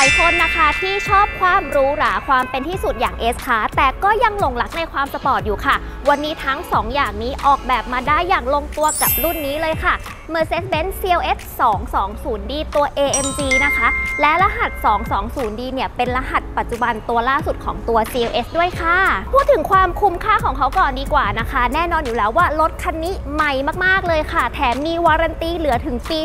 ายคนนะคะที่ชอบความรู้หราความเป็นที่สุดอย่าง S ค่ะแต่ก็ยังหลงรักในความสปอร์ตอยู่ค่ะ วันนี้ทั้ง 2 อย่างนี้ออกแบบมาได้อย่างลงตัวกับรุ่นนี้เลยค่ะ Mercedes-Benz CLS 220D ตัว AMG นะคะ และรหัส 220D เนี่ยเป็นรหัสปัจจุบันตัวล่าสุดของตัว CLS ด้วยค่ะ พูดถึงความคุ้มค่าของเขาก่อนดีกว่านะคะ แน่นอนอยู่แล้วว่ารถคันนี้ใหม่มากๆเลยค่ะ แถมมีวารันตีเหลือถึงปี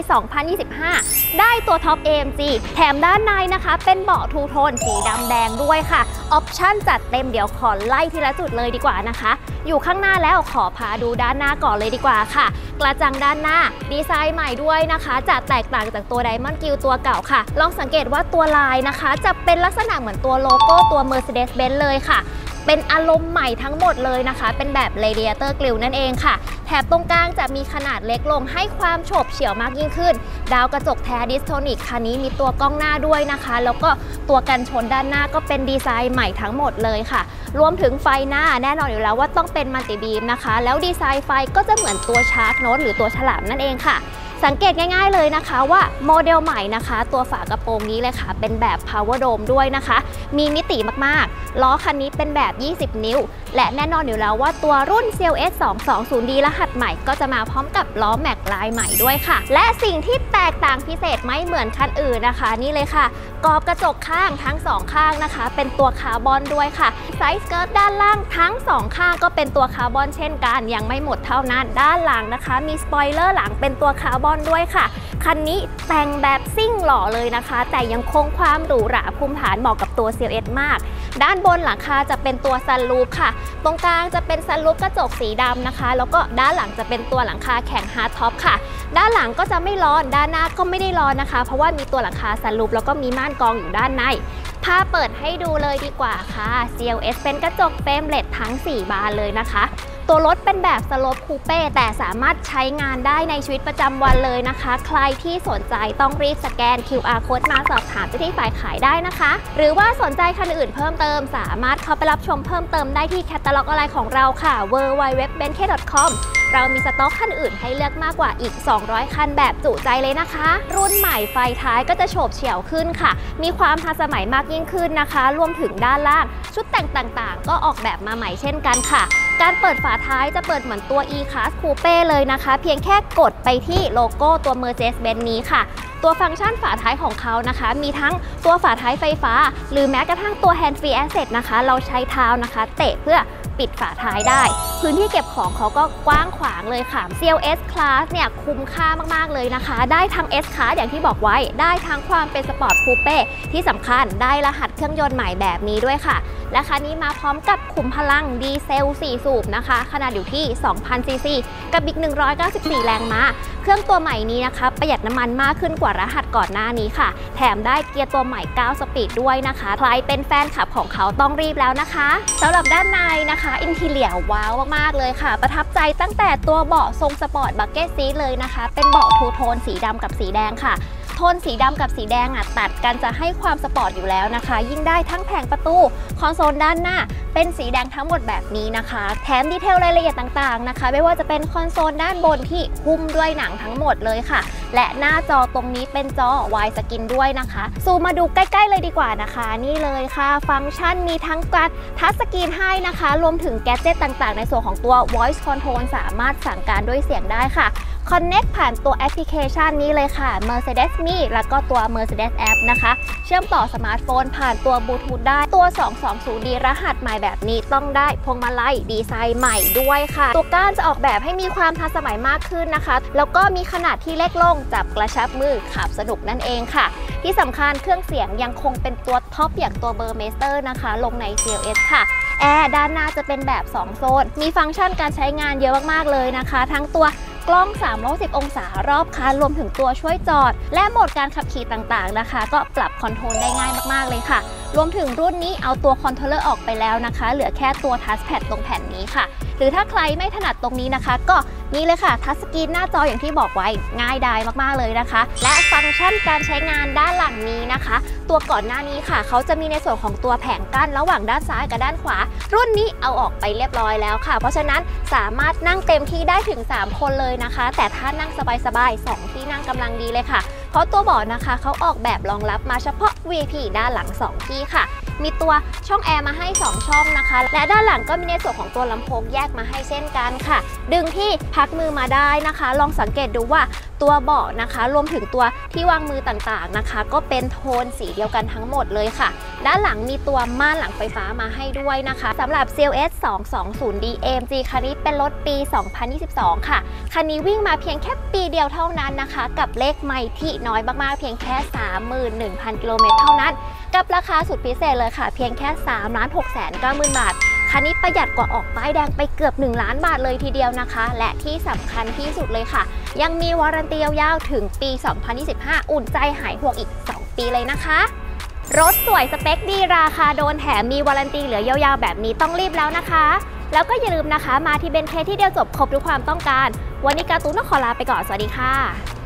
2025 ได้ตัวท็อป AMG แถมด้านในนะคะเป็นเบาะ two-tone สีดำแดงด้วยค่ะออปชั่นจัดเต็มเดี๋ยวขอไล่ทีละจุดเลยดีกว่านะคะ อยู่ข้างหน้าแล้วขอพาดูด้านหน้าก่อนเลยดีกว่าค่ะ กระจังด้านหน้าดีไซน์ใหม่ด้วยนะคะจะแตกต่างจากตัว diamond grille ตัวเก่าค่ะ ลองสังเกตว่าตัวลายนะคะ จะเป็นลักษณะเหมือนตัวโลโก้ตัว Mercedes-Benz เลยค่ะ เป็นอารมณ์ใหม่ทั้งหมดเลยนะคะ เป็นแบบ Radiator Grille นั่นเองค่ะ แถบตรงกลางจะมีขนาดเล็กลงให้ความโฉบเฉี่ยวมากยิ่งขึ้น ดาวกระจกแท้ Distronic คันนี้มีตัวกล้องหน้าด้วยนะคะ แล้วก็ตัวกันชนด้านหน้าก็เป็นดีไซน์ใหม่ทั้งหมดเลยค่ะ รวมถึงไฟหน้าแน่นอนอยู่แล้วว่าต้องเป็น Multibeam นะคะ แล้วดีไซน์ไฟก็จะเหมือนตัว shark nose หรือตัวฉลามนั่นเองค่ะ สังเกตง่ายๆเลยนะคะว่าโมเดลใหม่นะคะ ตัวฝากระโปรงนี้เลยค่ะ เป็นแบบ power dome ด้วยนะคะ มีมิติมากๆ ล้อคันนี้เป็นแบบ 20 นิ้ว และแน่นอนอยู่แล้วว่าตัวรุ่น CLS 220D รหัสใหม่ก็จะมาพร้อมกับล้อแม็กลายใหม่ด้วยค่ะ และสิ่งที่แตกต่างพิเศษไม่เหมือนคันอื่นนะคะ นี่เลยค่ะกรอบกระจกข้างทั้งสองข้างนะคะ เป็นตัวคาร์บอนด้วยค่ะ side skirt ด้านล่างทั้งสองข้างก็เป็นตัวคาร์บอนเช่นกันยังไม่หมดเท่านั้นด้านหลังนะคะ มีสปอยเลอร์หลังเป็นตัวคาร์บอนด้วยค่ะ คันนี้แต่งแบบซิ่งหล่อเลยนะคะ แต่ยังคงความหรูหราภูมิฐานเหมาะกับตัว CLS มาก ด้านบนหลังคาจะเป็นตัวซันรูฟค่ะ ตรงกลางจะเป็นซันรูฟกระจกสีดำนะคะ แล้วก็ด้านหลังจะเป็นตัวหลังคาแข็ง hardtop ค่ะ ด้านหลังก็จะไม่ร้อน ด้านหน้าก็ไม่ได้ร้อนนะคะ เพราะว่ามีตัวหลังคาซันรูฟแล้วก็มีม่านกรองอยู่ด้านในพาเปิดให้ดูเลยดีกว่าค่ะ CLS เป็นกระจก frameless ทั้ง 4 บานเลยนะคะ ตัวรถเป็นแบบ slope coupe แต่สามารถใช้งานได้ในชีวิตประจำวันเลยนะคะ ใครที่สนใจต้องรีบสแกน QR code มาสอบถามเจ้าหน้าที่ฝ่ายขายได้นะคะ หรือว่าสนใจคันอื่นเพิ่มเติม สามารถเข้าไปรับชมเพิ่มเติมได้ที่แคตตาล็อกอะไรของเราค่ะ w w w b e n k c o m เรามีสต็อกคันอื่นให้เลือกมากกว่าอีก 200 คันแบบจุใจเลยนะคะ รุ่นใหม่ไฟท้ายก็จะโฉบเฉี่ยวขึ้นค่ะ มีความทันสมัยมากยิ่งขึ้นนะคะ รวมถึงด้านล่าง ชุดแต่งต่างๆ ก็ออกแบบมาใหม่เช่นกันค่ะ การเปิดฝาท้ายจะเปิดเหมือนตัว e-class coupe เลยนะคะ เพียงแค่กดไปที่โลโก้ตัว Mercedes-Benz นี้ค่ะ ตัวฟังก์ชันฝาท้ายของเขานะคะ มีทั้งตัวฝาท้ายไฟฟ้า หรือแม้กระทั่งตัว hands-free access นะคะ เราใช้เท้านะคะ เตะเพื่อปิดฝาท้ายได้ พื้นที่เก็บของเขาก็กว้างขวางเลยค่ะ CLS Class เนี่ยคุ้มค่ามาก ๆ เลยนะคะ ได้ทั้ง S Class อย่างที่บอกไว้ ได้ทั้งความเป็น sport coupe ที่สำคัญได้รหัสเครื่องยนต์ใหม่แบบนี้ด้วยค่ะ และคันนี้มาพร้อมกับขุมพลังดีเซล 4 สูบนะคะ ขนาดอยู่ที่ 2,000 ซีซี กับอีก 194 แรงม้า เครื่องตัวใหม่นี้นะคะ ประหยัดน้ำมันมากขึ้นกว่ารหัสก่อนหน้านี้ค่ะ แถมได้เกียร์ตัวใหม่ 9 speed ด้วยนะคะ ใครเป็นแฟนคลับของเขาต้องรีบแล้วนะคะสำหรับด้านในนะคะ interior ว้าวมาก ๆ เลยค่ะ ประทับใจตั้งแต่ตัวเบาะทรง sport bucket seat เลยนะคะ เป็นเบาะ two-tone สีดำกับสีแดงค่ะ นสีดำกับสีแดงอะตัดกันจะให้ความสปอร์ตอยู่แล้วนะคะ ยิ่งได้ทั้งแผงประตูคอนโซลด้านหน้า เป็นสีแดงทั้งหมดแบบนี้นะคะ แถม detail รายละเอียดต่างๆนะคะ ไม่ว่าจะเป็นคอนโซลด้านบนที่หุ้มด้วยหนังทั้งหมดเลยค่ะ และหน้าจอตรงนี้เป็นจอ widescreen ด้วยนะคะซูมมาดูใกล้ๆเลยดีกว่านะคะ นี่เลยค่ะ ฟังก์ชันมีทั้งการ touchscreen ให้นะคะ รวมถึงแกจ g ตต่างๆ ในส่วนของตัว voice control สามารถสั่งการด้วยเสียงได้ค่ะ Connect ผ่านตัวแอปพลิเคชันนี้เลยค่ะ Mercedes Me แล้วก็ตัว Mercedes App นะคะ เชื่อมต่อสมาร์ทโฟนผ่านตัวบลูทูธได้ตัว 220D รหัสใหม่แบบนี้ต้องได้พวงมาลัยดีไซน์ใหม่ด้วยค่ะ ตัวก้านจะออกแบบให้มีความทันสมัยมากขึ้นนะคะ แล้วก็มีขนาดที่เล็กลงจับกระชับมือขับสนุกนั่นเองค่ะ ที่สำคัญเครื่องเสียงยังคงเป็นตัว top อย่างตัว Burmester นะคะ ลงใน CLS ค่ะแอร์ด้านหน้าจะเป็นแบบ 2 โซน มีฟังก์ชันการใช้งานเยอะมาก ๆ เลยนะคะ ทั้งตัว กล้อง 360 องศารอบคันรวมถึงตัวช่วยจอด และโหมดการขับขี่ต่างๆนะคะ ก็ปรับ control ได้ง่ายมากๆเลยค่ะ รวมถึงรุ่นนี้เอาตัว controller ออกไปแล้วนะคะ เหลือแค่ตัว touchpad ตรงแผ่นนี้ค่ะ หรือถ้าใครไม่ถนัดตรงนี้นะคะ ก็นี่เลยค่ะ touchscreen หน้าจออย่างที่บอกไว้ง่ายดายมากๆเลยนะคะ และฟังก์ชันการใช้งานด้านหลังนี้นะคะ ตัวก่อนหน้านี้ค่ะ เขาจะมีในส่วนของตัวแผงกั้นระหว่างด้านซ้ายกับด้านขวา รุ่นนี้เอาออกไปเรียบร้อยแล้วค่ะ เพราะฉะนั้นสามารถนั่งเต็มที่ได้ถึง 3 คนเลยนะคะ แต่ถ้านั่งสบายๆ2ที่นั่งกำลังดีเลยค่ะ เพราะตัวเบาะนะคะเขาออกแบบรองรับมาเฉพาะ VIP ด้านหลัง 2 ที่ค่ะ มีตัวช่องแอร์มาให้ 2 ช่องนะคะ และด้านหลังก็มีในส่วนของตัวลำโพงแยกมาให้เช่นกันค่ะ ดึงที่พักมือมาได้นะคะ ลองสังเกตดูว่า ตัวเบาะนะคะ รวมถึงตัวที่วางมือต่างๆนะคะ ก็เป็นโทนสีเดียวกันทั้งหมดเลยค่ะ ด้านหลังมีตัวม่านหลังไฟฟ้ามาให้ด้วยนะคะสำหรับ CLS 220D AMG คันนี้เป็นรถปี 2022 ค่ะ คันนี้วิ่งมาเพียงแค่ปีเดียวเท่านั้นนะคะ กับเลขไม่ที่น้อยมากๆ เพียงแค่ 31,000 กิโลเมตรเท่านั้น กับราคาสุดพิเศษเลยค่ะ เพียงแค่3ล้าน6แสน9หมื่นบาท คันนี้ประหยัดกว่าออกป้ายแดงไปเกือบ 1 ล้านบาทเลยทีเดียวนะคะ และที่สำคัญที่สุดเลยค่ะ ยังมีวารันตียาวๆถึงปี 2025 อุ่นใจหายห่วงอีก 2 ปีเลยนะคะ รถสวยสเปคดีราคาโดนแถมมีวารันตีเหลือยาวๆ แบบนี้ต้องรีบแล้วนะคะ แล้วก็อย่าลืมนะคะ มาที่เบนเทที่เดียวจบครบทุกความต้องการ วันนี้การ์ตูนต้องขอลาไปก่อนสวัสดีค่ะ